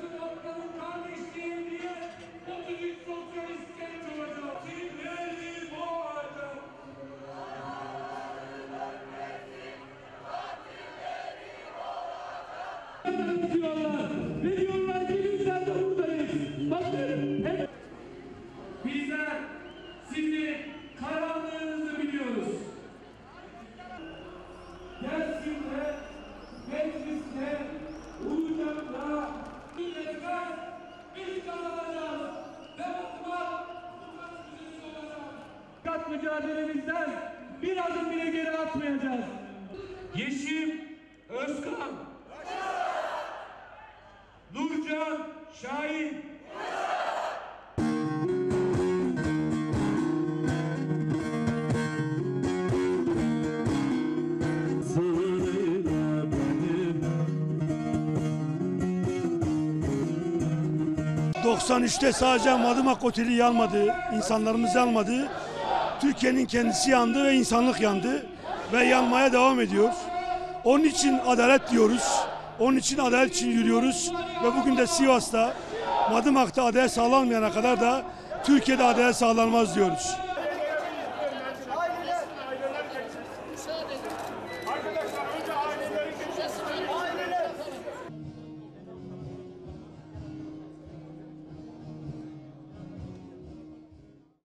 Sokakların kardeşliği diye 33 sosyalist genç olacak. Kimleri boğacak? diyorlar. Ve diyorlar ki bizler de buradayız. Bakın hep bizler sizi karanlığınızı Mücadelemizden bir adım bile geri atmayacağız. Yeşim Özkan Nurcan Şahin Sığınıyla benim 93'te sadece Madımak Oteli yanmadı, insanlarımız yanmadı. Türkiye'nin kendisi yandı ve insanlık yandı ve yanmaya devam ediyor. Onun için adalet diyoruz. Onun için adalet için yürüyoruz ve bugün de Sivas'ta, Madımak'ta adalet sağlanmayana kadar da Türkiye'de adalet sağlanmaz diyoruz.